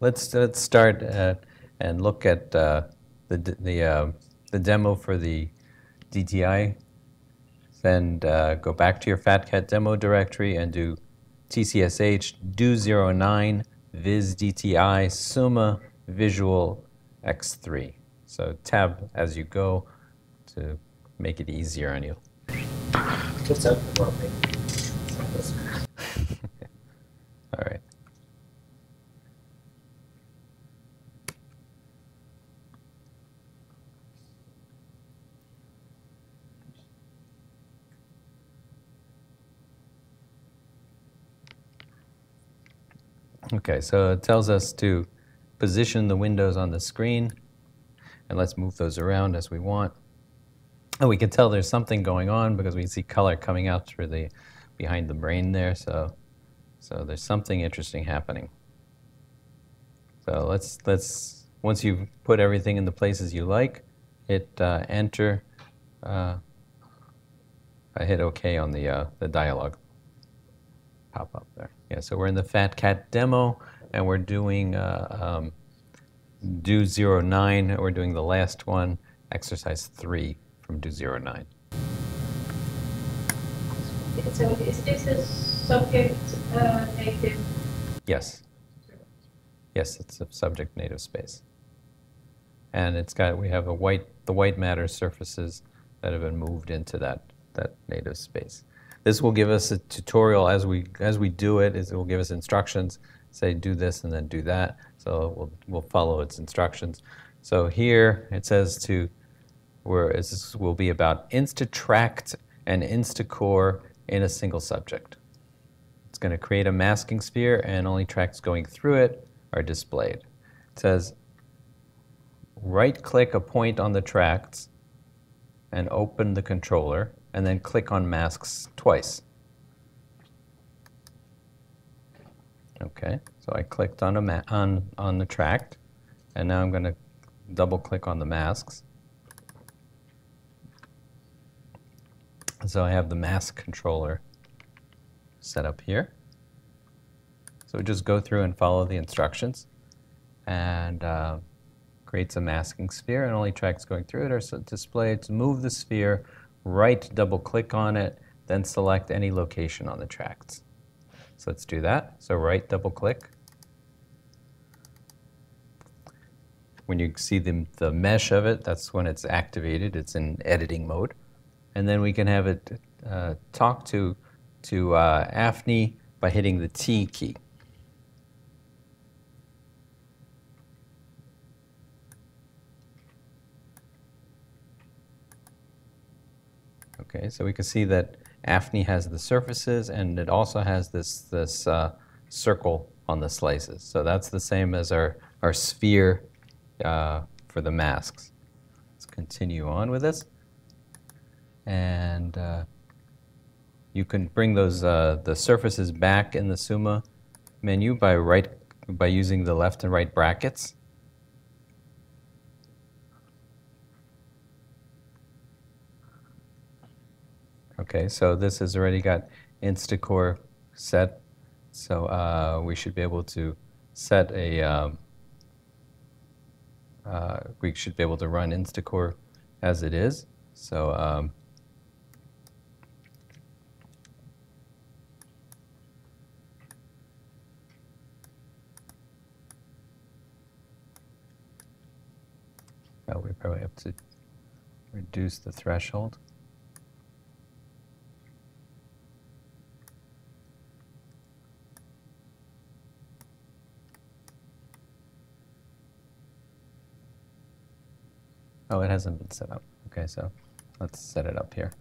let's let's start uh, and look at uh, the the uh, the demo for the DTI. Then uh, go back to your FatCat demo directory and do tcsh do 09 viz DTI suma visual x3. So tab as you go to make it easier on you. Just open the world. All right. Okay, so it tells us to position the windows on the screen, and let's move those around as we want. And we can tell there's something going on because we see color coming out through the behind the brain there. So, so there's something interesting happening. So let's let's once you've put everything in the places you like, hit uh, enter. Uh, I hit OK on the uh, the dialog pop up there. Yeah, so we're in the Fat Cat demo, and we're doing uh, um, do 09. We're doing the last one, exercise three from do 09. So is this a subject uh, native? Yes. Yes, it's a subject native space. And it's got, we have a white, the white matter surfaces that have been moved into that, that native space. This will give us a tutorial as we, as we do it, it will give us instructions, say do this and then do that. So we'll, we'll follow its instructions. So here it says to, where this will be about InstaTract and InstaCorr in a single subject. It's going to create a masking sphere and only tracks going through it are displayed. It says right click a point on the tracts and open the controller and then click on masks twice. Okay, so I clicked on, a on, on the tract and now I'm going to double click on the masks. So I have the mask controller set up here. So just go through and follow the instructions and uh, creates a masking sphere and only tracks going through it are displayed. To move the sphere, right double click on it, then select any location on the tracts. So let's do that. So right double click. When you see the, the mesh of it, that's when it's activated. It's in editing mode. And then we can have it uh, talk to, to uh, AFNI by hitting the T key. Okay, so we can see that AFNI has the surfaces and it also has this, this uh, circle on the slices. So that's the same as our, our sphere uh, for the masks. Let's continue on with this. And uh, you can bring those uh, the surfaces back in the Suma menu by right by using the left and right brackets. Okay, so this has already got InstaCorr set, so uh, we should be able to set a, um, uh, we should be able to run InstaCorr as it is. So um, oh, we probably have to reduce the threshold. Oh, it hasn't been set up. Okay, so let's set it up here.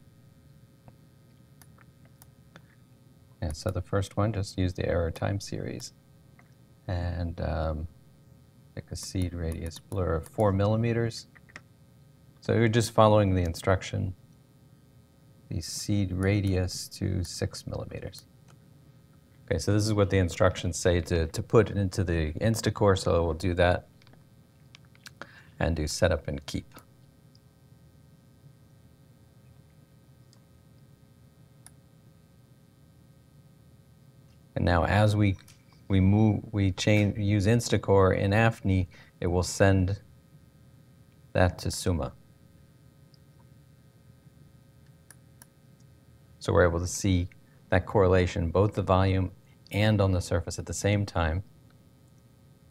Yeah, so the first one, just use the error time series and um, pick a seed radius blur of four millimeters. So you're just following the instruction, the seed radius to six millimeters. Okay, so this is what the instructions say to, to put into the InstaCorr, so we'll do that and do setup and keep. And now as we, we move, we change, use InstaCorr in AFNI, it will send that to Suma. So we're able to see that correlation, both the volume and on the surface at the same time.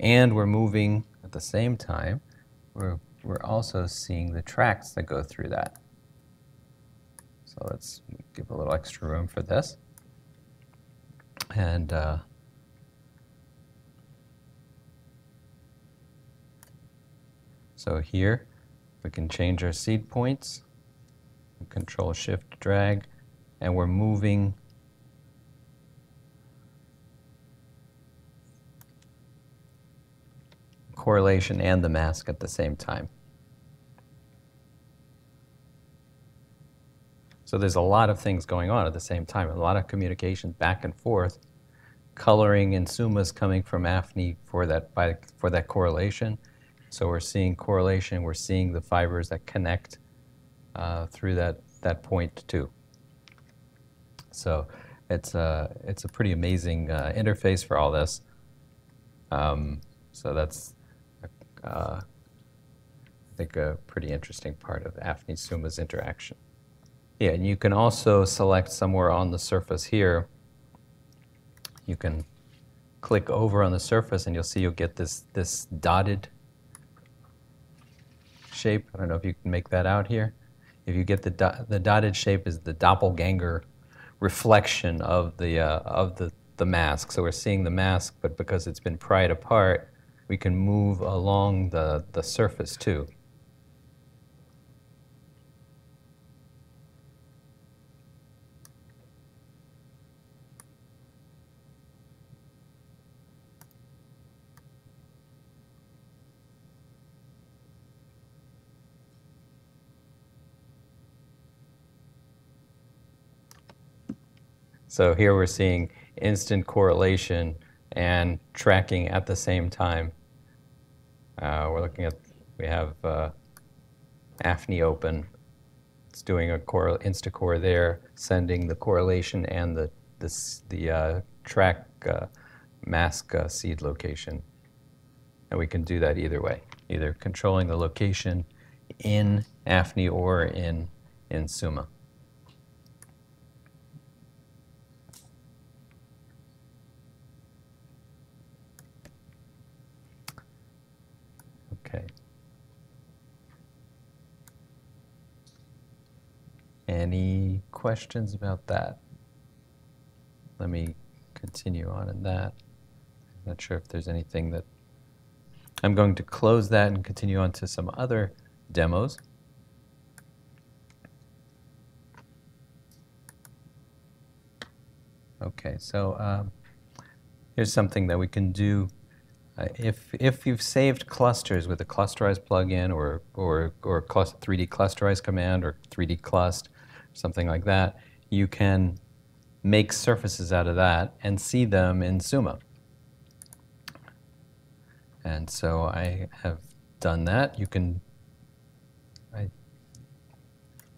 And we're moving at the same time, we're, we're also seeing the tracks that go through that. So let's give a little extra room for this. And uh, so here we can change our seed points, control shift drag, and we're moving correlation and the mask at the same time. So there's a lot of things going on at the same time, a lot of communication back and forth. Coloring and Suma's coming from AFNI for that, by, for that correlation. So we're seeing correlation, we're seeing the fibers that connect uh, through that, that point too. So it's a, it's a pretty amazing uh, interface for all this. Um, so that's, uh, I think, a pretty interesting part of AFNI Suma's interaction. Yeah, and you can also select somewhere on the surface here. You can click over on the surface and you'll see you'll get this, this dotted shape. I don't know if you can make that out here. If you get the, do the dotted shape is the doppelganger reflection of the, uh, of the, the mask. So we're seeing the mask, but because it's been pried apart, we can move along the, the surface too. So here we're seeing instant correlation and tracking at the same time. Uh, we're looking at, we have uh, AFNI open. It's doing a insta core, InstaCorr there, sending the correlation and the, the, the uh, track uh, mask uh, seed location. And we can do that either way, either controlling the location in AFNI or in, in Suma. Okay. Any questions about that? Let me continue on in that. I'm not sure if there's anything that... I'm going to close that and continue on to some other demos. Okay, so um, here's something that we can do uh, if, if you've saved clusters with a clusterize plugin or, or, or 3D clusterize command or 3D clust, something like that, you can make surfaces out of that and see them in Suma. And so I have done that. You can, I,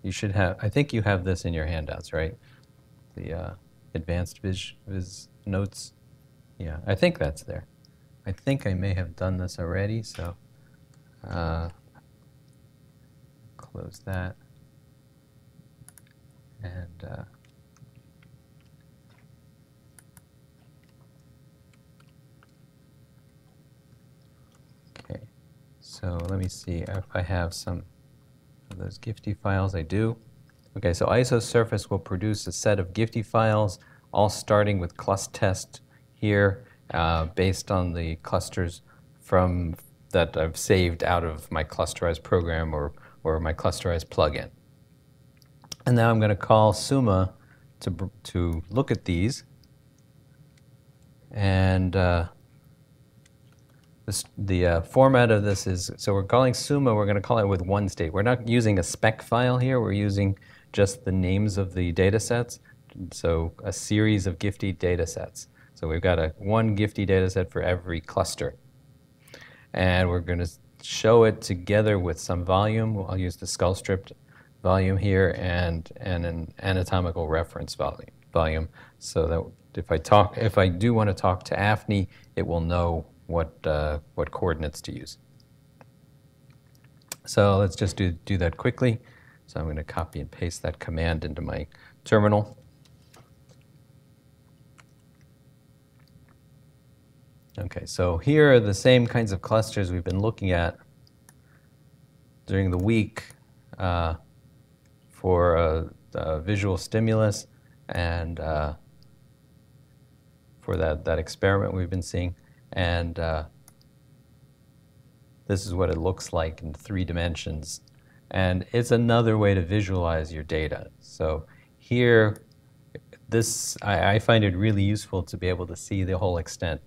you should have, I think you have this in your handouts, right? The uh, advanced Viz, notes. Yeah, I think that's there. I think I may have done this already, so uh, close that. And uh, okay, so let me see if I have some of those GIFTI files. I do. Okay, so IsoSurface will produce a set of GIFTI files, all starting with clust test here uh, based on the clusters from that I've saved out of my clusterized program or, or my clusterized plugin. And now I'm going to call Suma to, to look at these. And uh, this, the uh, format of this is, so we're calling Suma, we're going to call it with one state. We're not using a spec file here, we're using just the names of the data sets. So a series of GIFTI data sets. So we've got a one GIFTI data set for every cluster. And we're going to show it together with some volume. I'll use the skull stripped volume here and, and an anatomical reference volume. volume so that if I talk, if I do want to talk to AFNI, it will know what, uh, what coordinates to use. So let's just do, do that quickly. So I'm going to copy and paste that command into my terminal. Okay, so here are the same kinds of clusters we've been looking at during the week uh, for uh, uh, visual stimulus and uh, for that, that experiment we've been seeing. And uh, this is what it looks like in three dimensions. And it's another way to visualize your data. So here, this I, I find it really useful to be able to see the whole extent.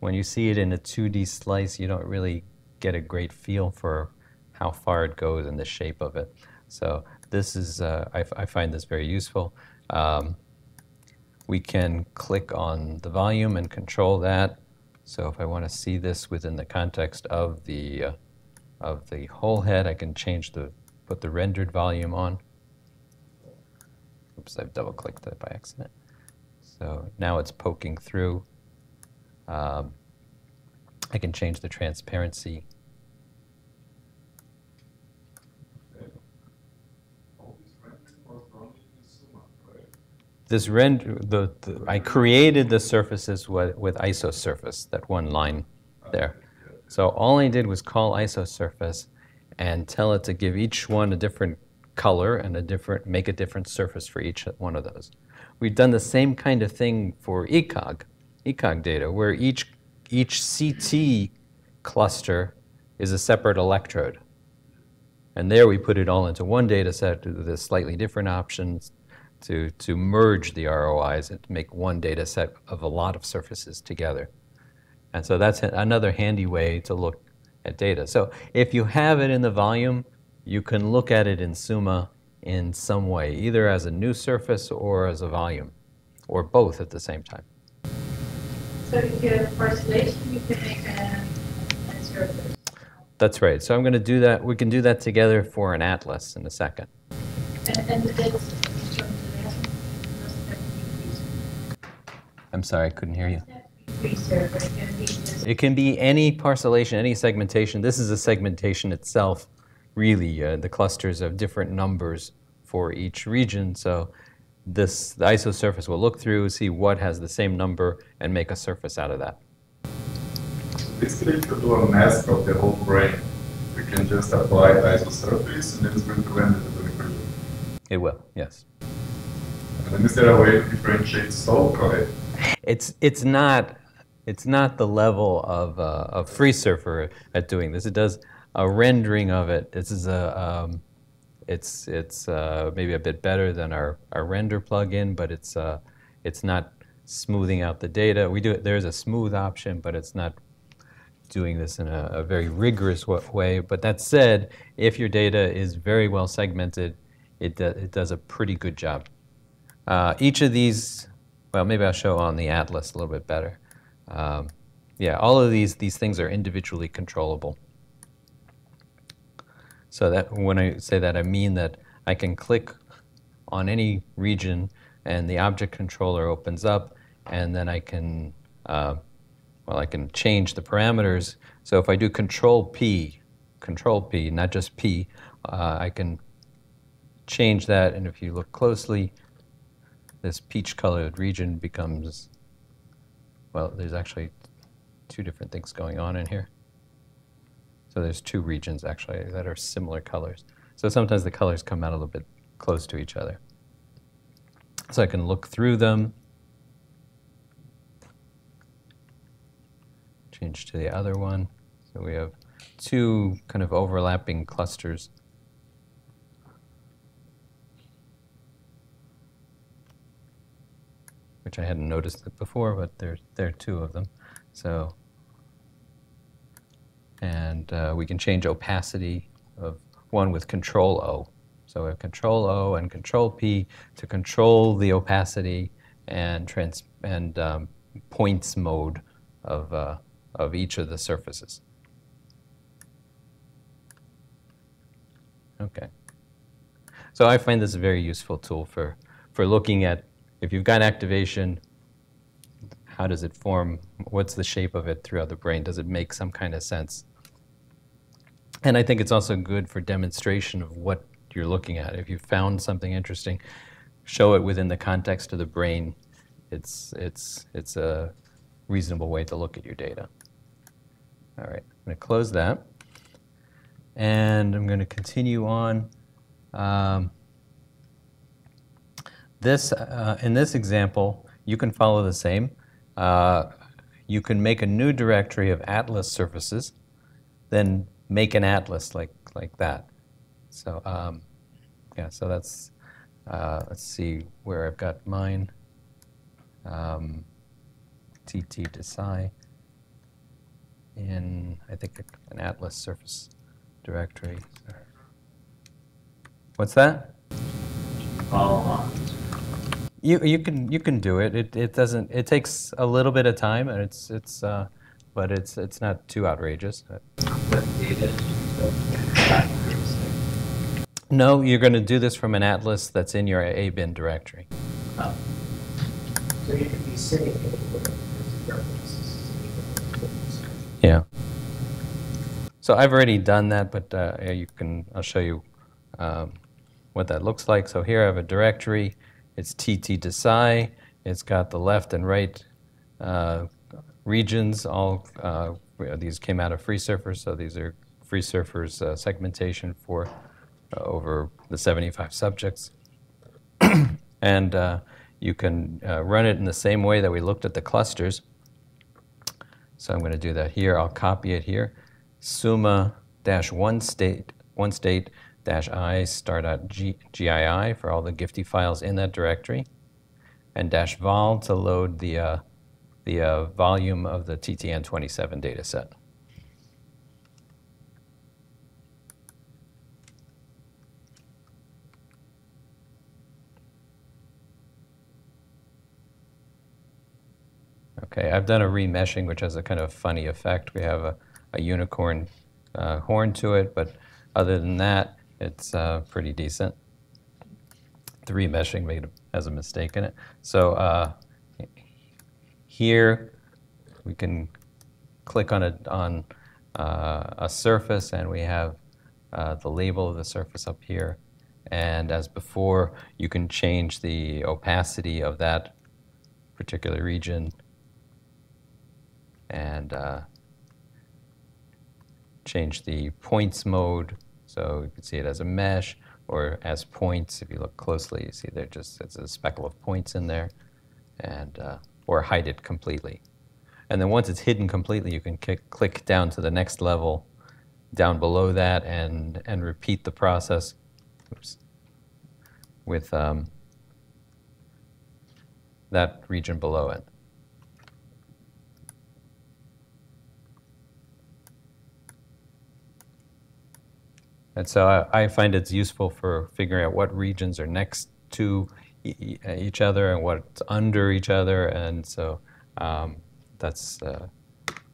When you see it in a 2D slice, you don't really get a great feel for how far it goes and the shape of it. So this is, uh, I, I find this very useful. Um, we can click on the volume and control that. So if I want to see this within the context of the, uh, of the whole head, I can change the, put the rendered volume on. Oops, I've double clicked that by accident. So now it's poking through. Um, I can change the transparency. This render, the, the, I created the surfaces with, with isosurface, that one line there. So all I did was call isosurface and tell it to give each one a different color and a different, make a different surface for each one of those. We've done the same kind of thing for ECOG, ECOG data, where each, each CT cluster is a separate electrode. And there we put it all into one data set with slightly different options to, to merge the ROIs and to make one data set of a lot of surfaces together. And so that's another handy way to look at data. So if you have it in the volume, you can look at it in Suma in some way, either as a new surface or as a volume, or both at the same time. So if you have parcellation, you can make a, a surface. That's right. So I'm going to do that. We can do that together for an atlas in a second. And, and it's from the rest, doesn't have to be free. I'm sorry, I couldn't hear you. Doesn't have to be FreeSurfer, it can be just. It can be any parcellation, any segmentation. This is a segmentation itself, really. Uh, the clusters of different numbers for each region. So this the isosurface will look through, see what has the same number, and make a surface out of that. Basically, if you do a mask of the whole brain, we can just apply the isosurface and it's going to render the equation. It will, yes. And is there a way to differentiate salt color? It's it's not it's not the level of uh, of FreeSurfer at doing this. It does a rendering of it. This is a um, it's it's uh, maybe a bit better than our, our render plugin, but it's uh, it's not smoothing out the data. We do it. There's a smooth option, but it's not doing this in a, a very rigorous way. But that said, if your data is very well segmented, it do, it does a pretty good job. Uh, each of these, well, maybe I'll show on the atlas a little bit better. Um, yeah, all of these these things are individually controllable. So that when I say that, I mean that I can click on any region and the object controller opens up, and then I can, uh, well, I can change the parameters. So if I do Control P, Control P, not just P, uh, I can change that. And if you look closely, this peach-colored region becomes, well, there's actually two different things going on in here. So there's two regions actually that are similar colors. So sometimes the colors come out a little bit close to each other. So I can look through them, change to the other one. So we have two kind of overlapping clusters. Which I hadn't noticed it before, but there, there are two of them. So and uh, we can change opacity of one with Control O. So we have Control O and Control P to control the opacity and trans and um, points mode of uh, of each of the surfaces. Okay. So I find this a very useful tool for for looking at if you've got activation, how does it form? What's the shape of it throughout the brain? Does it make some kind of sense? And I think it's also good for demonstration of what you're looking at. If you found something interesting, show it within the context of the brain. It's, it's, it's a reasonable way to look at your data. All right, I'm going to close that. And I'm going to continue on. Um, this, uh, in this example, you can follow the same. Uh, you can make a new directory of atlas surfaces, then make an atlas like, like that. So um, yeah, so that's, uh, let's see where I've got mine. Um, TT Desai in, I think, an atlas surface directory. What's that? Follow on. You, you can you can do it. It it doesn't. It takes a little bit of time, and it's it's uh, but it's it's not too outrageous. No, you're going to do this from an atlas that's in your A bin directory. Yeah. So I've already done that, but uh, you can. I'll show you um, what that looks like. So here I have a directory. It's TT Desai. It's got the left and right uh, regions. All uh, these came out of FreeSurfers, so these are FreeSurfers uh, segmentation for uh, over the 75 subjects. and uh, you can uh, run it in the same way that we looked at the clusters. So I'm going to do that here. I'll copy it here. Suma dash one state one state dash i star dot gii for all the GIFTI files in that directory, and dash vol to load the uh, the uh, volume of the TTN27 data set. Okay, I've done a remeshing, which has a kind of funny effect. We have a, a unicorn uh, horn to it, but other than that, it's uh, pretty decent. Three meshing made has a mistake in it. So uh, here we can click on a on uh, a surface, and we have uh, the label of the surface up here. And as before, you can change the opacity of that particular region and uh, change the points mode. So you can see it as a mesh or as points. If you look closely, you see there just it's a speckle of points in there, and uh, or hide it completely. And then once it's hidden completely, you can click down to the next level, down below that, and and repeat the process. Oops, with um, that region below it. And so I, I find it's useful for figuring out what regions are next to e- each other and what's under each other. And so um, that's uh,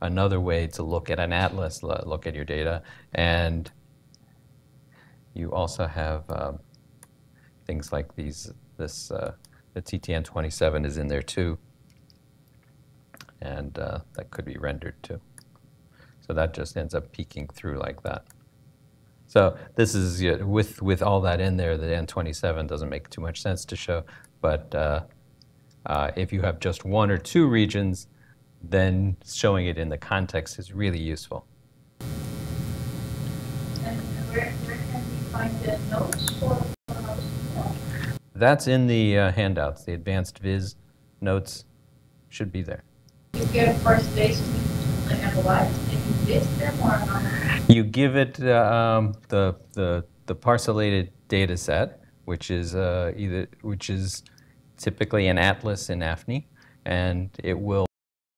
another way to look at an atlas, lo- look at your data. And you also have um, things like these, this, uh, the TTN 27 is in there too. And uh, that could be rendered too. So that just ends up peeking through like that. So this is yeah, with with all that in there. The N27 doesn't make too much sense to show, but uh, uh, if you have just one or two regions, then showing it in the context is really useful. And where, where can we find the notes for, for That's in the uh, handouts. The advanced viz notes should be there. you get a first base to analyze and you them or not? You give it uh, um, the, the, the parcellated data set, which is uh, either which is typically an atlas in AFNI, and it will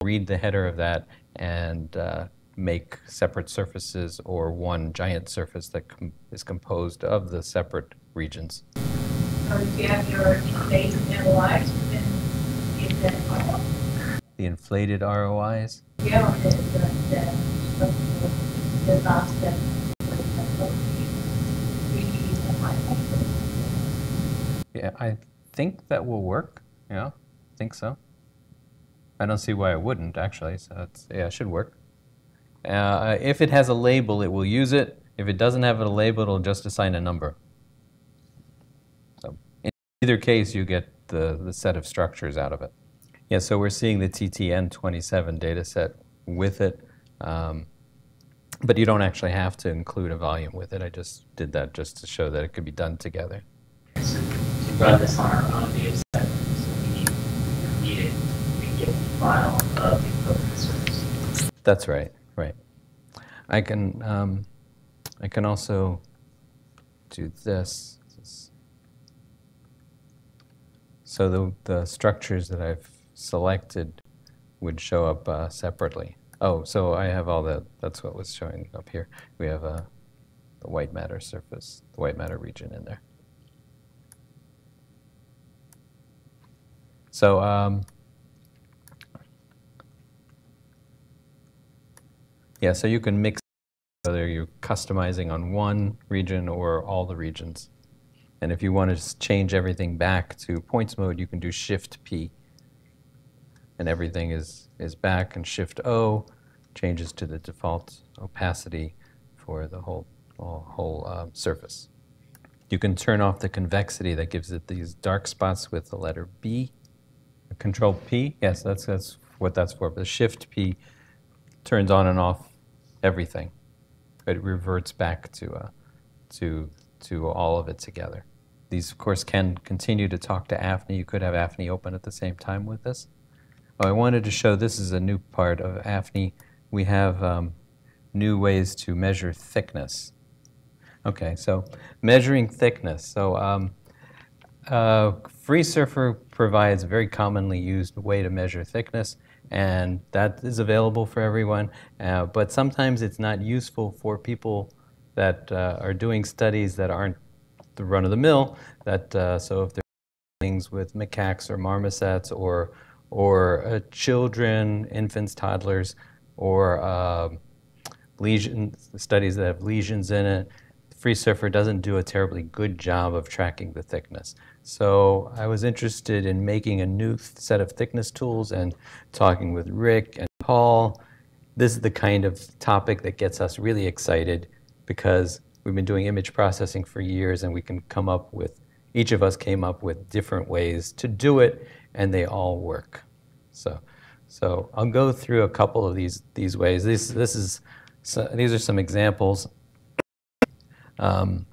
read the header of that and uh, make separate surfaces or one giant surface that com- is composed of the separate regions. So you have your inflated analyze, you can give them all. The inflated ROIs. Yeah, the, the, the, the, last step. Yeah, I think that will work. Yeah, I think so. I don't see why it wouldn't, actually, so yeah, it should work. Uh, if it has a label, it will use it. If it doesn't have a label, it'll just assign a number. So in either case, you get the, the set of structures out of it. Yeah, so we're seeing the TTN27 data set with it, um, but you don't actually have to include a volume with it. I just did that just to show that it could be done together. So to run this on our own data set, so we need, it, we get the file of the service. That's right, right. I can, um, I can also do this. So the, the structures that I've selected would show up uh, separately. Oh, so I have all that, that's what was showing up here. We have uh, the white matter surface, the white matter region in there. So um, Yeah, so you can mix whether you're customizing on one region or all the regions. And if you want to change everything back to points mode, you can do Shift P. And everything is, is back, and Shift O changes to the default opacity for the whole, whole, uh, surface. You can turn off the convexity that gives it these dark spots with the letter B. Control P, yes, that's, that's what that's for. But Shift P turns on and off everything. It reverts back to, uh, to, to all of it together. These, of course, can continue to talk to AFNI. You could have AFNI open at the same time with this. Oh, I wanted to show this is a new part of AFNI. We have um, new ways to measure thickness. Okay, so measuring thickness. So um, uh, provides a very commonly used way to measure thickness and that is available for everyone. Uh, but sometimes it's not useful for people that uh, are doing studies that aren't the run of the mill. That uh, so if they're things with macaques or marmosets or or uh, children, infants, toddlers, or um, lesions, studies that have lesions in it, FreeSurfer doesn't do a terribly good job of tracking the thickness. So I was interested in making a new set of thickness tools and talking with Rick and Paul. This is the kind of topic that gets us really excited because we've been doing image processing for years and we can come up with, each of us came up with different ways to do it and they all work. So, so I'll go through a couple of these, these ways. This, this is, so these are some examples. Um,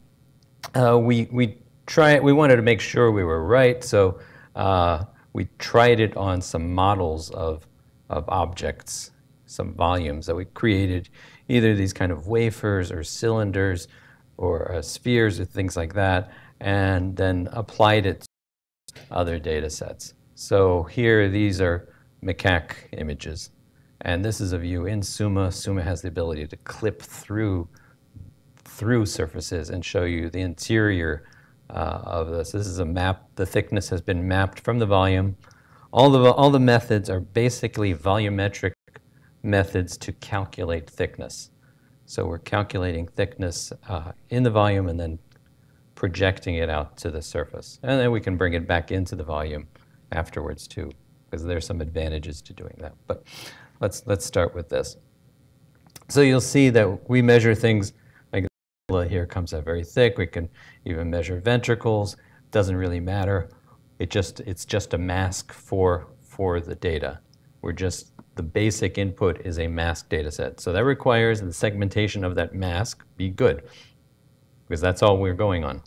uh, we, we try we wanted to make sure we were right, so uh, we tried it on some models of, of objects, some volumes that we created, either these kind of wafers or cylinders or uh, spheres or things like that, and then applied it to other data sets. So here, these are macaque images. And this is a view in Suma. Suma has the ability to clip through through surfaces and show you the interior uh, of this. This is a map. The thickness has been mapped from the volume. All the, all the methods are basically volumetric methods to calculate thickness. So we're calculating thickness uh, in the volume and then projecting it out to the surface. And then we can bring it back into the volume afterwards too, because there's some advantages to doing that. But let's, let's start with this. So you'll see that we measure things here comes out very thick. We can even measure ventricles. Doesn't really matter. It just it's just a mask for for the data. We're just the basic input is a mask data set. So that requires the segmentation of that mask be good because that's all we're going on.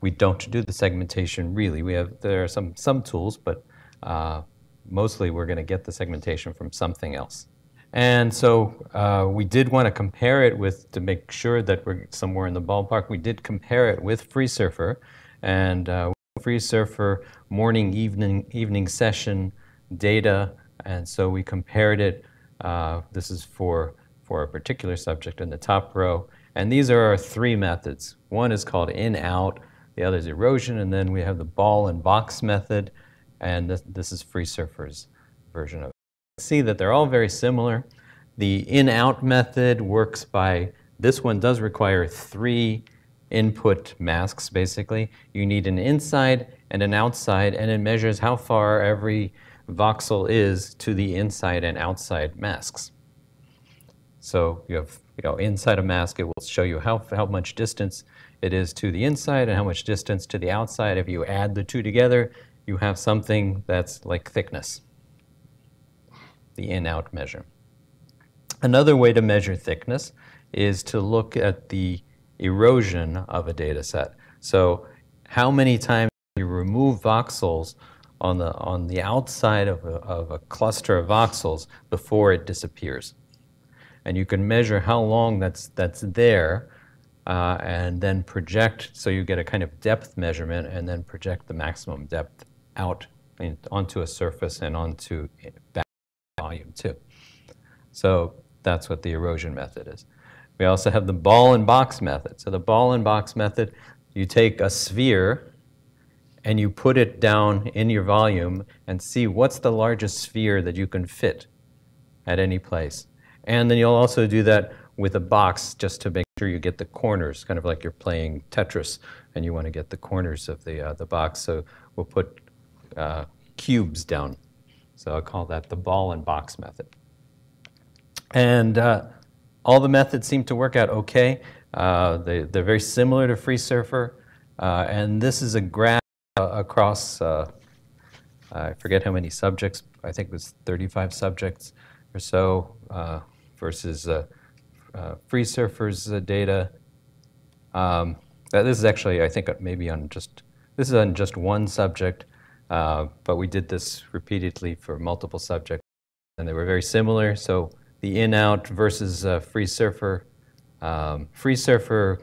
We don't do the segmentation really. We have there are some some tools, but uh, mostly we're going to get the segmentation from something else. And so uh, we did want to compare it with, to make sure that we're somewhere in the ballpark, we did compare it with FreeSurfer. And uh, FreeSurfer morning, evening, evening session data. And so we compared it. Uh, this is for, for a particular subject in the top row. And these are our three methods. One is called in-out, the other is erosion, and then we have the ball and box method. And this, this is FreeSurfer's version of it see that they're all very similar. The in-out method works by, this one does require three input masks basically. You need an inside and an outside, and it measures how far every voxel is to the inside and outside masks. So you have, you know, inside a mask, it will show you how, how much distance it is to the inside and how much distance to the outside. If you add the two together, you have something that's like thickness, the in-out measure. Another way to measure thickness is to look at the erosion of a data set. So how many times you remove voxels on the, on the outside of a, of a cluster of voxels before it disappears. And you can measure how long that's, that's there uh, and then project, so you get a kind of depth measurement and then project the maximum depth out in, onto a surface and onto volume too. So that's what the erosion method is. We also have the ball and box method. So the ball and box method, you take a sphere and you put it down in your volume and see what's the largest sphere that you can fit at any place. And then you'll also do that with a box just to make sure you get the corners, kind of like you're playing Tetris and you want to get the corners of the, uh, the box. So we'll put uh, cubes down. So I'll call that the ball and box method. And uh, all the methods seem to work out okay. Uh, they, they're very similar to FreeSurfer. Uh, and this is a graph uh, across, I forget how many subjects, I think it was 35 subjects or so versus uh, uh, FreeSurfer's uh, data. Um, this is actually, I think, maybe on just, this is on just one subject, but we did this repeatedly for multiple subjects, and they were very similar. So the in-out versus FreeSurfer, Um, FreeSurfer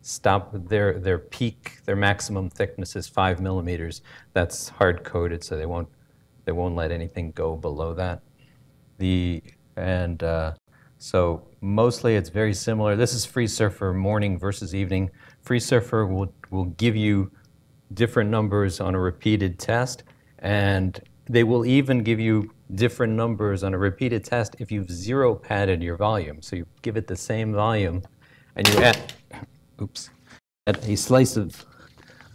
stop their their peak, their maximum thickness is five millimeters. That's hard coded, so they won't they won't let anything go below that. The and uh, so mostly it's very similar. This is FreeSurfer morning versus evening. FreeSurfer will will give you different numbers on a repeated test, and they will even give you different numbers on a repeated test if you've zero padded your volume. So you give it the same volume, and you add oops, at a slice of,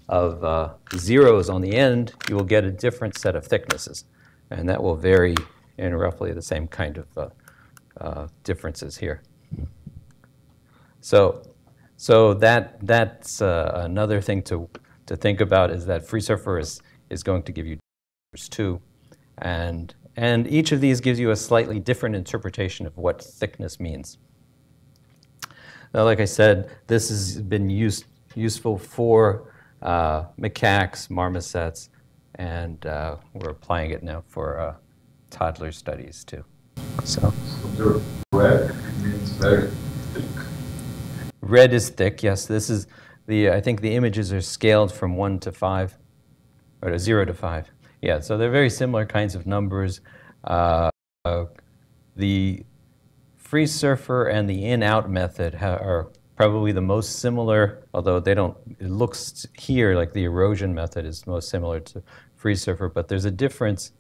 of uh, zeros on the end, you will get a different set of thicknesses. And that will vary in roughly the same kind of uh, uh, differences here. So, so that, that's uh, another thing to, to think about is that FreeSurfer is, is going to give you two, And, and each of these gives you a slightly different interpretation of what thickness means. Now, like I said, this has been used, useful for uh, macaques, marmosets, and uh, we're applying it now for uh, toddler studies too. So. so red means very thick. Red is thick. Yes, this is the. I think the images are scaled from one to five, or to zero to five. Yeah, so they're very similar kinds of numbers. Uh, the FreeSurfer and the in-out method are probably the most similar, although they don't, it looks here like the erosion method is most similar to FreeSurfer, but there's a difference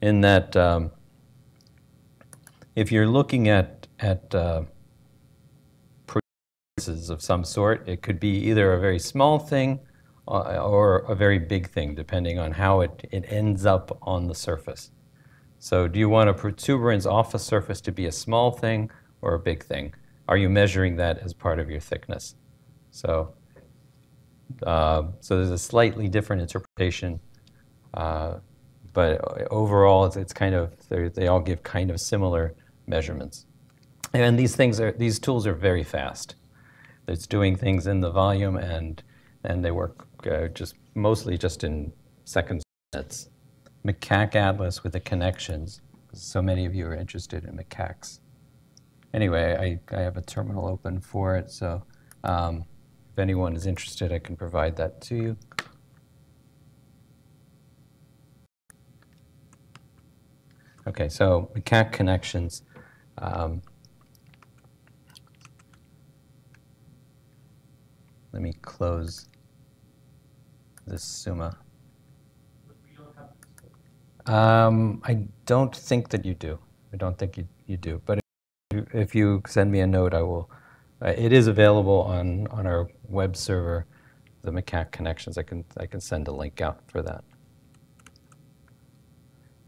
in that um, if you're looking at, at uh, of some sort, it could be either a very small thing uh, or a very big thing, depending on how it, it ends up on the surface. So do you want a protuberance off a surface to be a small thing or a big thing? Are you measuring that as part of your thickness? So, uh, so there's a slightly different interpretation, uh, but overall it's, it's kind of, they all give kind of similar measurements. And these things are, these tools are very fast. It's doing things in the volume and, and they work uh, just mostly just in seconds, minutes. Macaque Atlas with the connections. So many of you are interested in macaques. Anyway, I, I have a terminal open for it, so um, if anyone is interested, I can provide that to you. Okay, so macaque connections. Um, let me close this Suma. Um, I don't think that you do. I don't think you, you do. But if, you send me a note, I will. Uh, it is available on, on our web server, the macaque connections. I can, I can send a link out for that.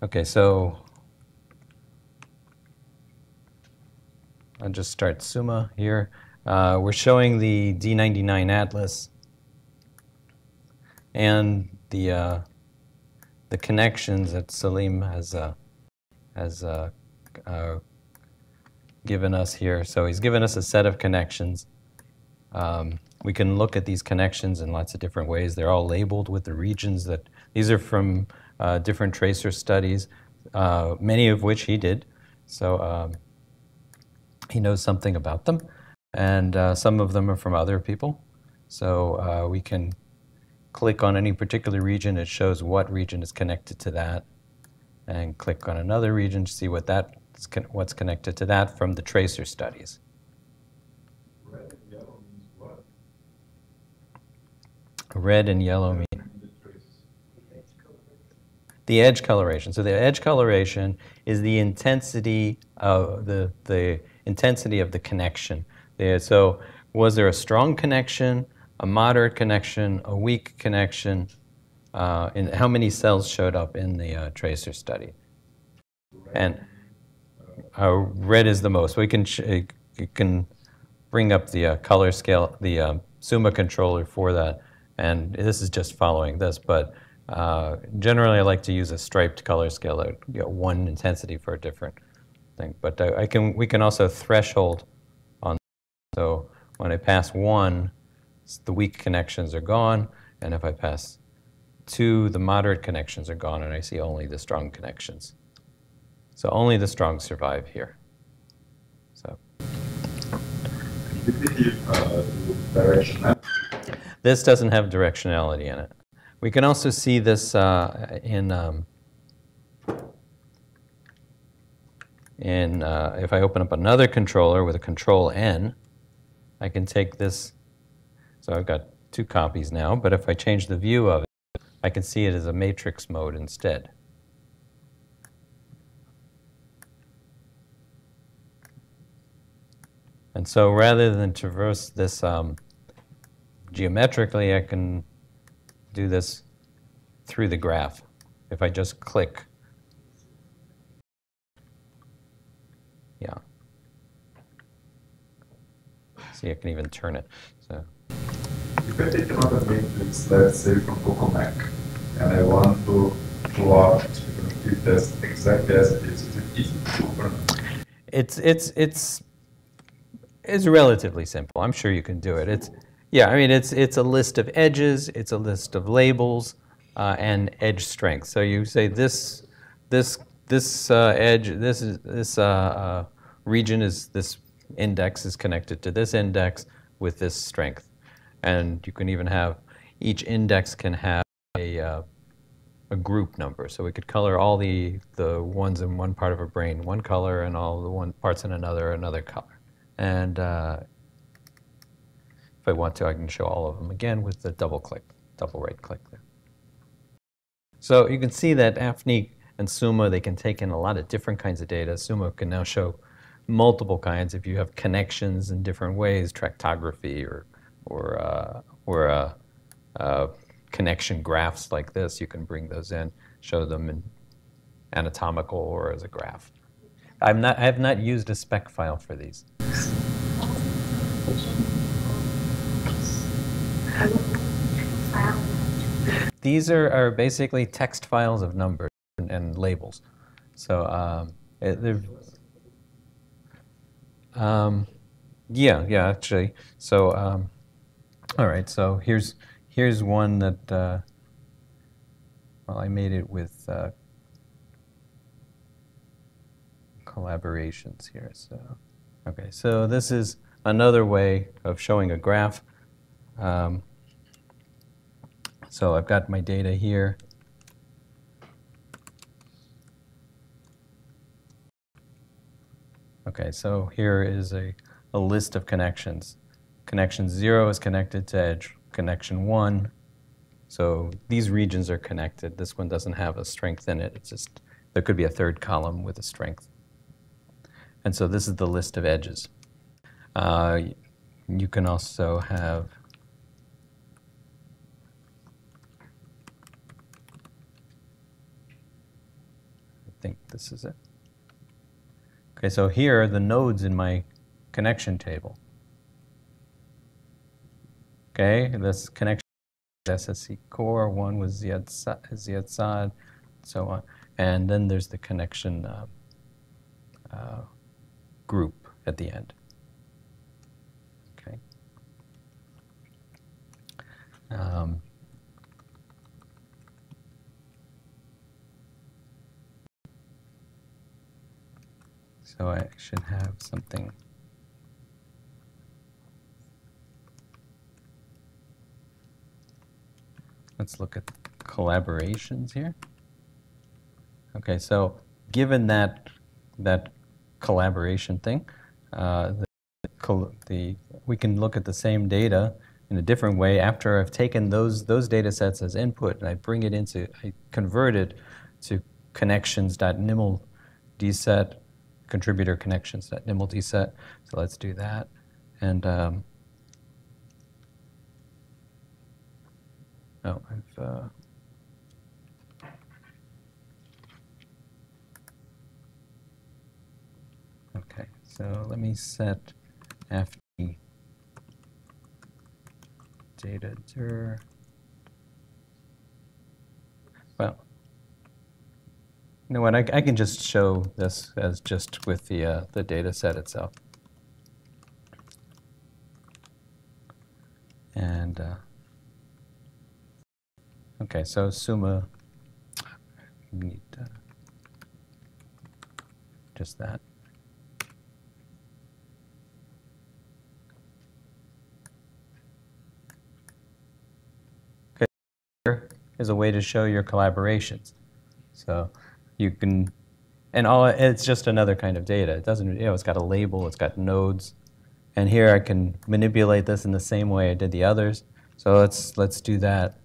Okay, so I'll just start Suma here. Uh, we're showing the D99 atlas and the uh, the connections that Saleem has uh, has uh, uh, given us here. So he's given us a set of connections. Um, we can look at these connections in lots of different ways. They're all labeled with the regions that these are from uh, different tracer studies, many of which he did. So um, he knows something about them, and uh, some of them are from other people. So uh, we can click on any particular region, it shows what region is connected to that, and click on another region to see what that what's connected to that from the tracer studies. Red and yellow means what? Red and yellow mean the the edge coloration. So the edge coloration is the intensity of the the intensity of the connection. Yeah, so was there a strong connection, a moderate connection, a weak connection, uh, and how many cells showed up in the uh, tracer study? And uh, red is the most. We can uh, you can bring up the uh, color scale, the um, Suma controller for that, and this is just following this. But uh, generally, I like to use a striped color scale, you know, one intensity for a different thing. But uh, I can we can also threshold on. So when I pass one, the weak connections are gone, and if I pass two, the moderate connections are gone, and I see only the strong connections. So only the strong survive here. So this doesn't have directionality in it. We can also see this uh, in um, in uh, if I open up another controller with a control N, I can take this. So I've got two copies now, but if I change the view of it, I can see it as a matrix mode instead. And so rather than traverse this um, geometrically, I can do this through the graph. If I just click. Yeah. See, I can even turn it. So If I take another matrix, let's say from CoCoMac, and I want to plot exactly as it is, is it easy it's it's it's it's relatively simple. I'm sure you can do it. It's yeah. I mean, it's it's a list of edges. It's a list of labels uh, and edge strength. So you say this this this uh, edge this is this uh, uh, region is this index is connected to this index with this strength, and you can even have each index can have a uh, a group number. So we could color all the, the ones in one part of a brain one color and all the one parts in another another color. And uh, if I want to, I can show all of them again with the double click, double right click there. So you can see that AFNI and Suma, they can take in a lot of different kinds of data. Suma can now show multiple kinds. If you have connections in different ways, tractography or, or, uh, or uh, uh, connection graphs like this, you can bring those in, show them in anatomical or as a graph. I'm not, I have not used a spec file for these. These are, are basically text files of numbers and, and labels. So um, they're, um, yeah, yeah, actually. So um, all right, so here's here's one that uh, well, I made it with uh, collaborations here. So okay, so this is another way of showing a graph. Um, so I've got my data here. Okay, so here is a, a list of connections. Connection 0 is connected to edge, connection 1. So these regions are connected. This one doesn't have a strength in it. It's just there could be a third column with a strength. And so this is the list of edges. Uh, you can also have I think this is it. Okay, so here are the nodes in my connection table. Okay, this connection SSC core, one was Ziad so on. And then there's the connection uh, uh, group at the end. Okay. Um, so I should have something. Let's look at collaborations here. Okay, so given that that collaboration thing, uh, the, the we can look at the same data in a different way after I've taken those those data sets as input and I bring it into I convert it to connections.niml dset contributor connections, that connections.niml set. So let's do that and. Um, Oh, I've, uh, okay, so let me set FD data dir. Well, you know what? I, I can just show this as just with the uh, the data set itself. And uh, Okay, so Suma, need uh, just that. Okay, here is a way to show your collaborations. So you can, and all it's just another kind of data. It doesn't, you know, it's got a label, it's got nodes, and here I can manipulate this in the same way I did the others. So let's let's do that.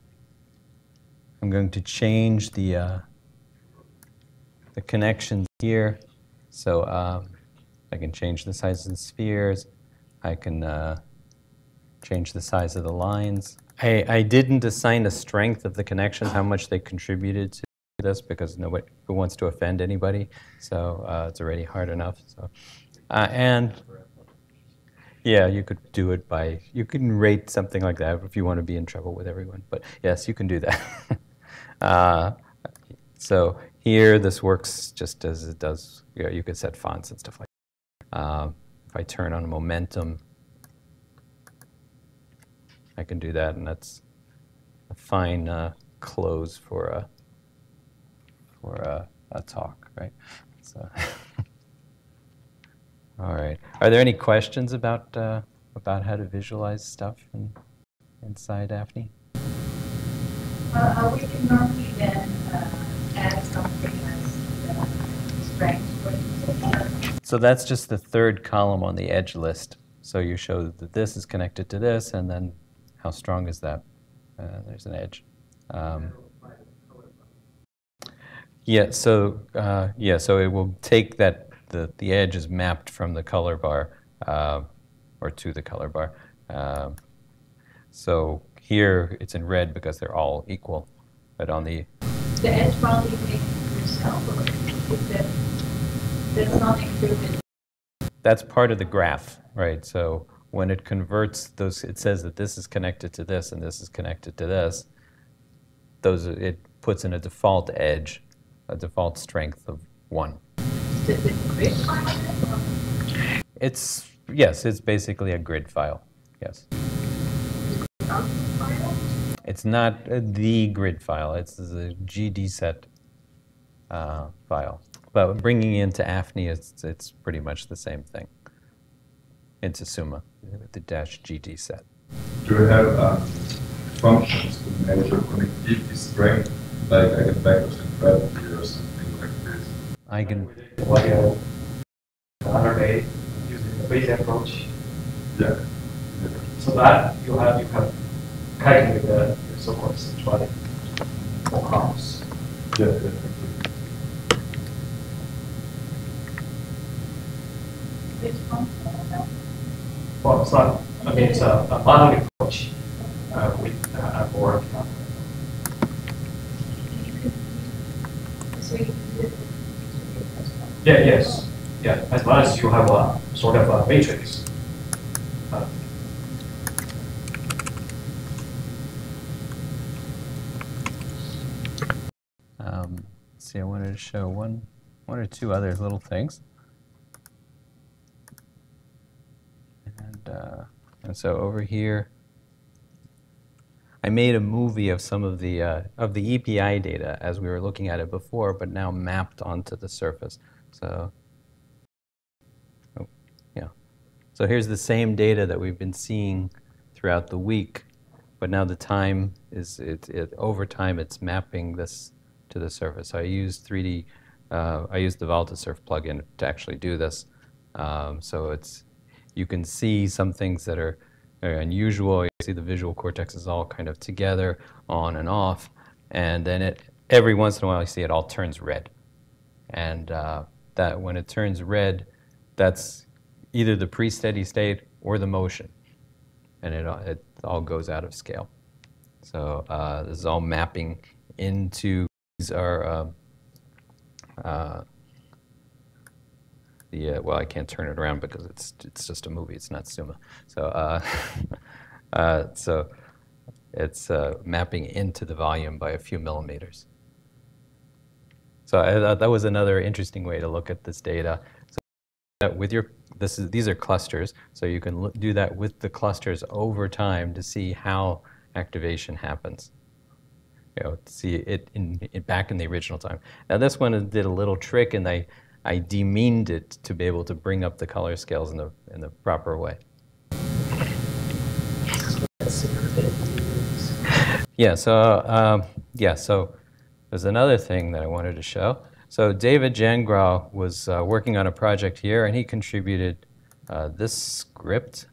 I'm going to change the, uh, the connections here. So um, I can change the size of the spheres. I can uh, change the size of the lines. I, I didn't assign a strength of the connections, how much they contributed to this, because nobody who wants to offend anybody. So uh, it's already hard enough. So, uh, and yeah, you could do it by, you can rate something like that if you want to be in trouble with everyone. But yes, you can do that. uh, so here, this works just as it does. You, know, you could set fonts and stuff like that. Uh, if I turn on momentum, I can do that, and that's a fine uh, close for a, for a, a talk, right? So. All right. Are there any questions about uh, about how to visualize stuff in, inside AFNI? Uh, uh, we can normally then uh, add something as uh, strength So that's just the third column on the edge list. So you show that this is connected to this, and then how strong is that? Uh, there's an edge. Um, yeah. So uh, yeah. So it will take that the the edge is mapped from the color bar uh, or to the color bar. Um, so here it's in red because they're all equal, but on the The edge boundary make yourself, is that, that's not included? that's part of the graph, right? So when it converts those, it says that this is connected to this and this is connected to this. Those it puts in a default edge, a default strength of one. It's yes, it's basically a grid file. Yes, it's not uh, the grid file. It's the GD set uh, file. But bringing into AFNI, it's it's pretty much the same thing. Into Suma, the dash GD set. Do you have um, functions to measure connectivity strength, like eigenvectors and gravity this? I can Like a, another way using the Bayes approach. Yeah. So that you have you can calculate the so-called centrality outcomes. Yeah, definitely. Which one? Well, it's not, I mean, it's a, a modeling approach uh, with uh, a board. You could- So you can do it. Yeah, yes, yeah, as long as you have a sort of a matrix. Um, see, I wanted to show one, one or two other little things. And, uh, and so over here, I made a movie of some of the uh, of the EPI data as we were looking at it before, but now mapped onto the surface. So, oh, yeah. So here's the same data that we've been seeing throughout the week, but now the time is it, it over time it's mapping this to the surface. So I used 3D. Uh, I used the Vol2Surf plugin to actually do this. Um, so it's you can see some things that are unusual. You see the visual cortex is all kind of together, on and off, and then it every once in a while you see it all turns red, and uh, that when it turns red, that's either the pre-steady state or the motion, and it it all goes out of scale. So uh, this is all mapping into these are. um uh, the uh, well, I can't turn it around because it's it's just a movie. It's not Suma. So uh, uh, so it's uh, mapping into the volume by a few millimeters. So I thought that was another interesting way to look at this data. So with your this is these are clusters, so you can look, do that with the clusters over time to see how activation happens you know, see it in, in back in the original time. Now this one did a little trick, and I I demeaned it to be able to bring up the color scales in the in the proper way. Yeah. So um, yeah. So there's another thing that I wanted to show. So David Jangraw was uh, working on a project here, and he contributed uh, this script.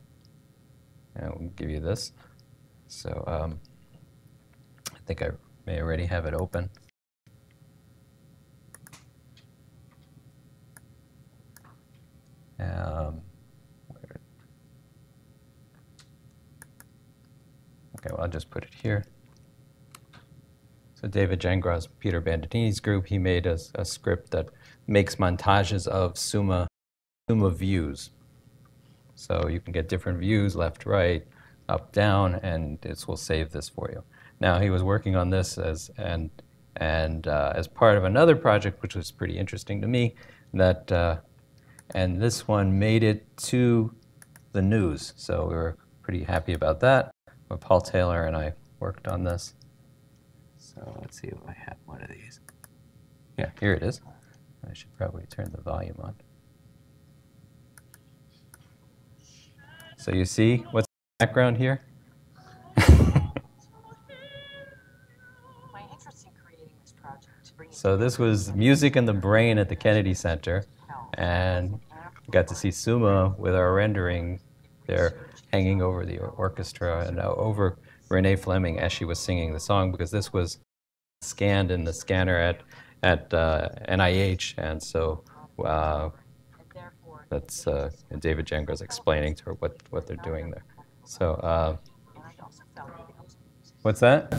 And we'll give you this. So um, I think I may already have it open. Um, okay, well, I'll just put it here. So David Jangraw's Peter Bandettini's group, he made a, a script that makes montages of Suma, Suma views. So you can get different views, left, right, up, down, and this will save this for you. Now he was working on this as and and uh, as part of another project, which was pretty interesting to me. That uh, and this one made it to the news, so we were pretty happy about that. But Paul Taylor and I worked on this. So let's see if I have one of these. Yeah, here it is. I should probably turn the volume on. So you see what's in the background here? My interest in creating this project, bringing So this was Music in the Brain at the Kennedy Center, and got to see Suma with our rendering there hanging over the orchestra and uh, over Renee Fleming as she was singing the song because this was scanned in the scanner at at uh, NIH, and so uh, that's uh, David Jangraw explaining to her what what they're doing there. So uh, what's that?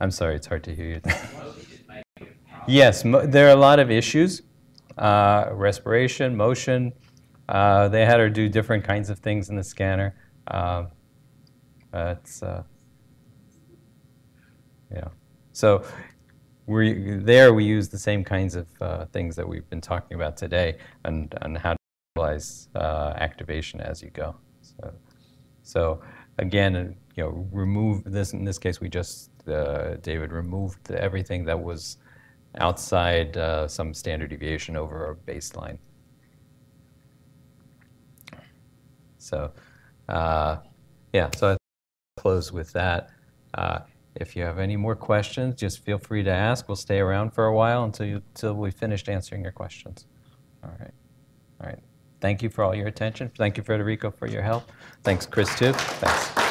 I'm sorry, it's hard to hear you. yes, there are a lot of issues. Uh, respiration, motion. Uh, they had her do different kinds of things in the scanner. Uh, it's uh, yeah. So we there we use the same kinds of uh, things that we've been talking about today, and and how to visualize uh, activation as you go. So. So again, uh, you know, remove this. In this case, we just uh, David removed everything that was outside uh, some standard deviation over our baseline. So, yeah. So close with that. Uh, if you have any more questions, just feel free to ask. We'll stay around for a while until you until we finished answering your questions. All right. All right. Thank you for all your attention. Thank you, Federico, for your help. Thanks, Chris, too. Thanks.